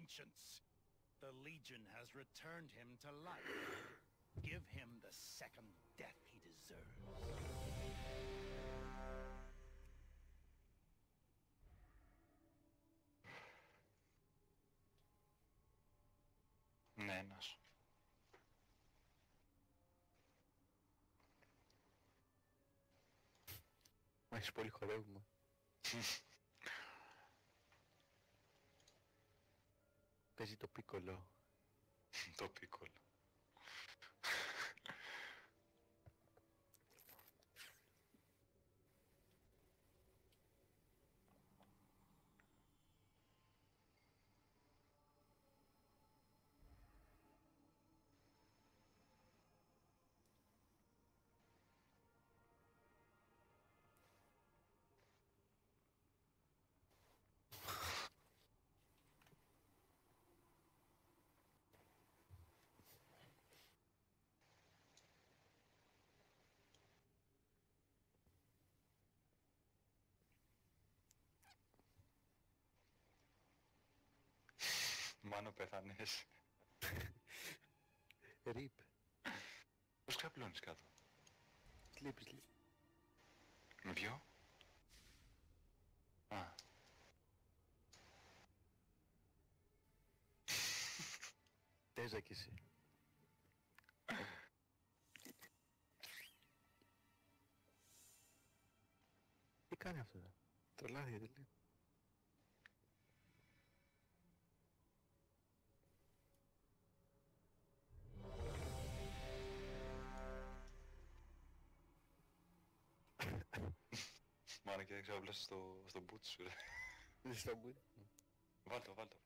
Ancients. The Legion has returned him to life. Give him the second death he deserves. Ναι, ένας. Μα έχεις πολύ χορεύουμε. Παίζει το πίκολο. το πίκολο. Μάνο πέθανες. Ρίπ. Πώς ξαπλώνεις κάτω; Λείπεις λίγο. Με ποιο; Α, Τέζα κι εσύ. Τι κάνει αυτό εδώ; Τρολάδι στο, στο boot σου. ρε. Δεν στο μπούι. Βάλ' το, βάλ' το.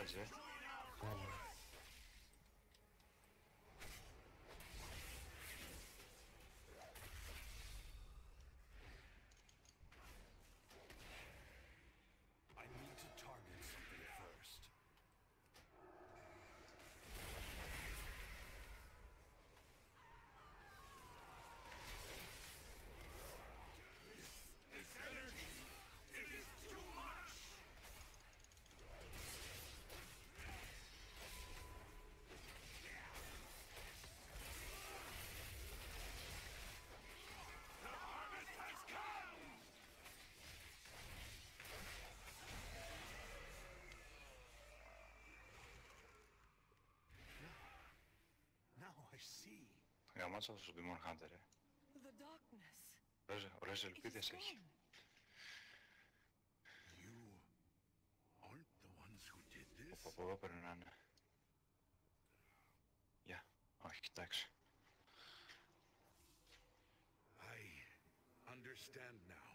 안 지네. Γαμάτσα στο Demon Hunter, ε. The darkness. Ωραίες- Ωραίες It is ελπίδες έχει. gone. You aren't the ones who did this. Από από εδώ περνάνε. Γεια. Όχι, κοιτάξτε. I understand now.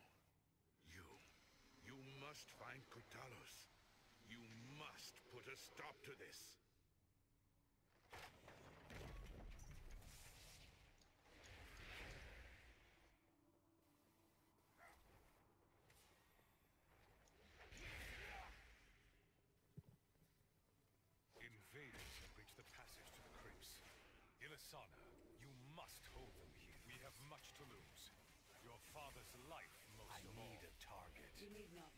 You. You must find Kotalos. You must put a stop to this. To lose. Your father's life, most I of all. I need a target. You need not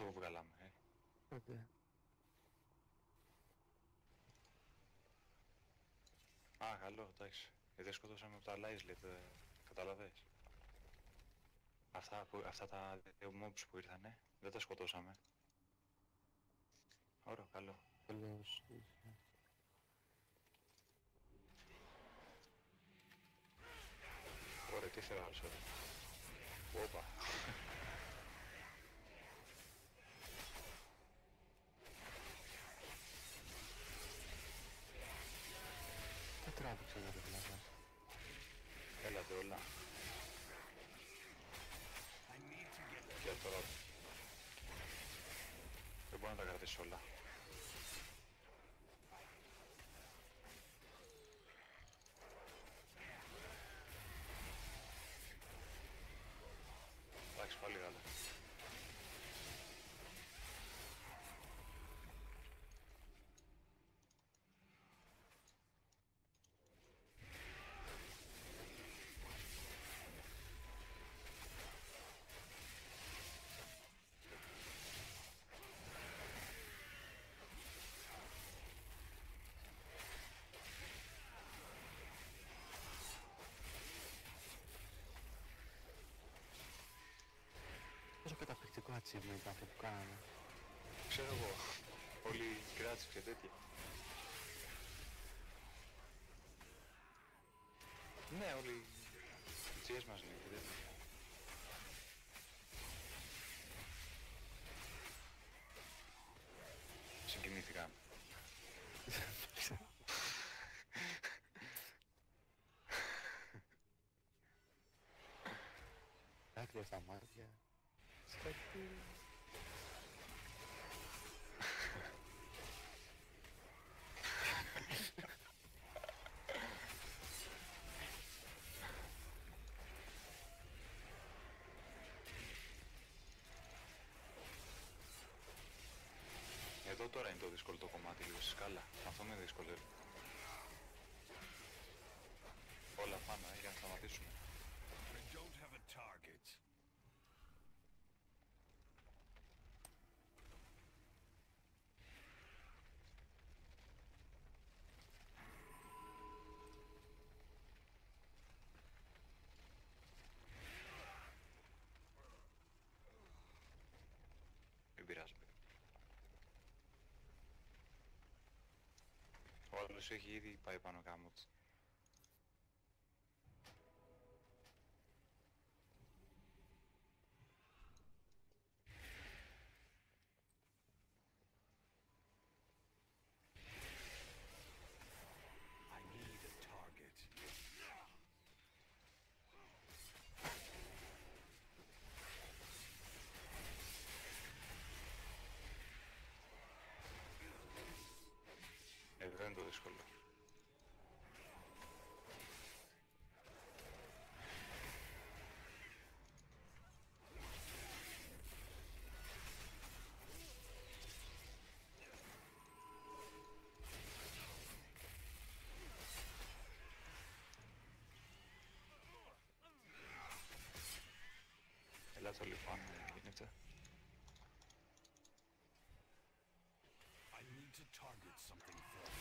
αυτό που βγάλαμε, ε. Άντε. Α, καλό, εντάξει. Γιατί δεν σκοτώσαμε από τα Lightlet, ε, καταλαβες. Αυτά, που, αυτά τα δύο mobs που ήρθανε, δεν τα σκοτώσαμε. Ωραίο, καλό. Καλώς. Ωραία, τι θέλω άλλο τώρα. Όπα. sola. Καταπληκτικό achievement ήταν αυτό που κάναμε. Ξέρω εγώ, όλοι κράτησε και τέτοια. Ναι, όλοι οι τσιές μας είναι και τέτοια. Συγκινήθηκα. Δάκρυα στα μάτια. Σκατή. Εδώ τώρα είναι το δύσκολο το κομμάτι λίγο στη σκάλα. Αυτό με δυσκολεύει. Όλα πάνω ε, για να σταματήσουμε. Ο άλλος έχει ήδη πάει πάνω κάμω 31 kilometer. I need to target something first.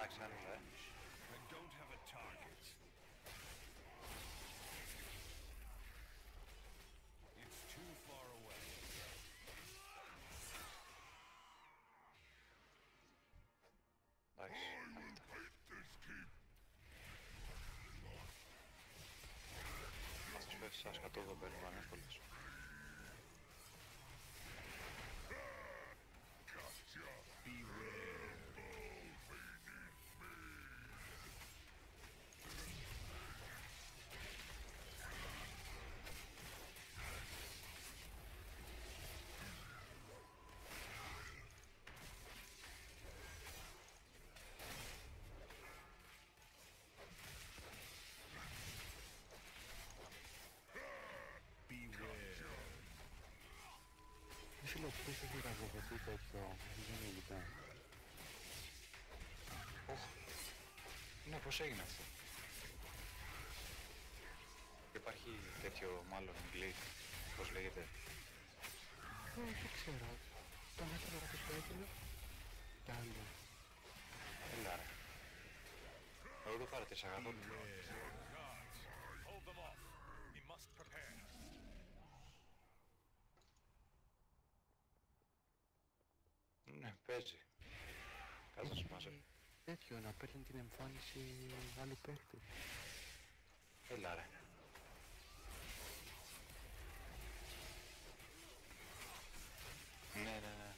Alexander. Sasca todo, pero la miércoles. Παίρνει ανεύκολος. Φίλο, πώς έχει ραγωγωθεί τέτοιο, δεν είναι Οχ. Ναι, πώς έγινε αυτό; Υπάρχει τέτοιο μάλλον glitch, πώς λέγεται; Ε, δεν ξέρω. Τον έφερα κάποιος το έτοιμο. Κι άλλο. Έλα ρε. Εγώ το παρατήρησα καθόλου. Guards, Ναι, παίζει. Κάτσε να σου μαζεύει. Τέτοιο, να παίρνει την εμφάνιση άλλου παίχτη. Έλα ρε. Ναι, ναι, ναι.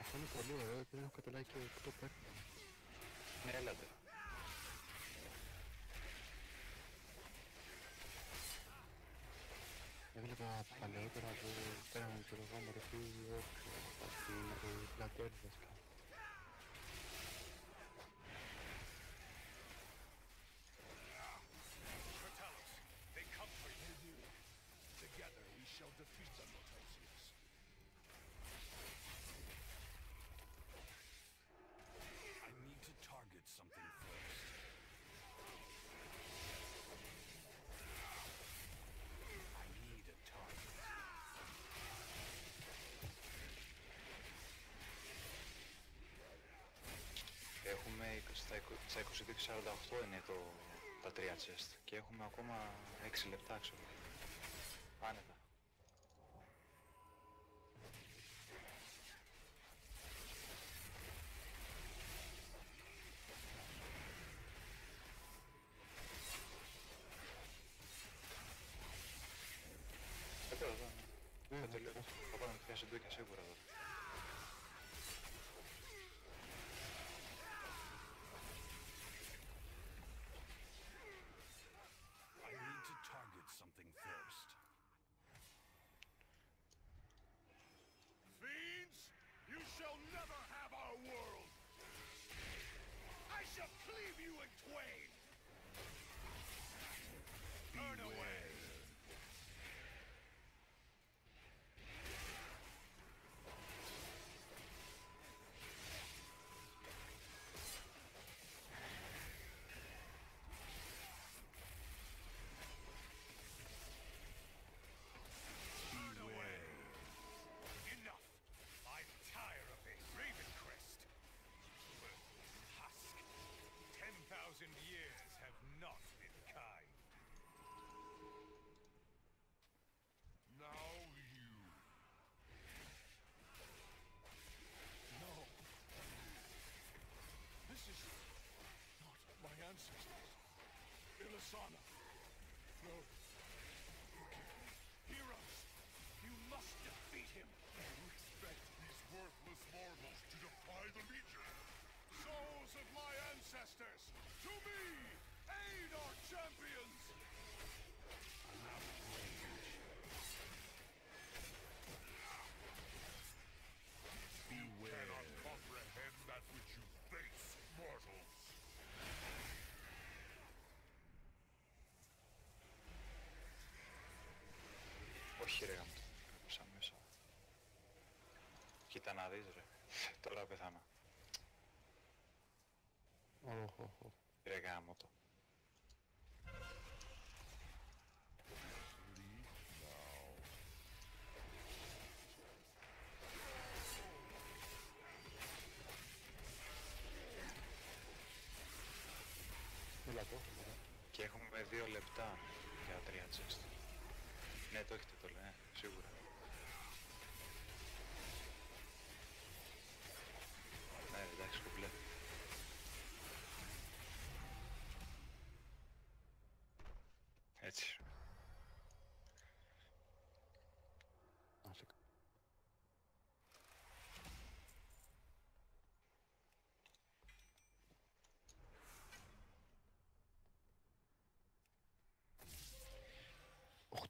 Αυτό είναι πολύ ωραίο και δεν έχω καταλάβει και πού το παίρνει. Ναι, έλατε. verga, palabras, de, espérame, pero vamos, sí, ocho, así, la cuerda, στα 20 στα 22.48 είναι το, τα τρία chest και έχουμε ακόμα 6 λεπτά ξέρω. Shall cleave you in twain. Burn away. Ilisana. No. Heroes, you must defeat him. You expect these worthless mortals to defy the Legion? Souls of my ancestors, Τώρα πεθάνα. Οχ, οχ, οχ. Ρε γάμο το.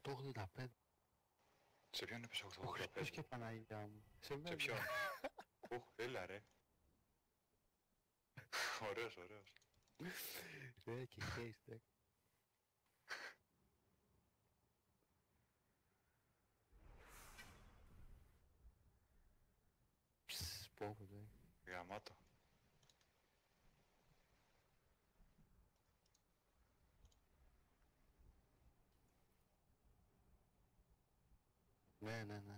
185. Σε ποιον έπεσε 885. Ο Χριστός και Παναγία μου. Σε, σε ποιον; Έλα ρε. ωραίος, ωραίος. Ε, και χέις, Ναι, ναι, ναι.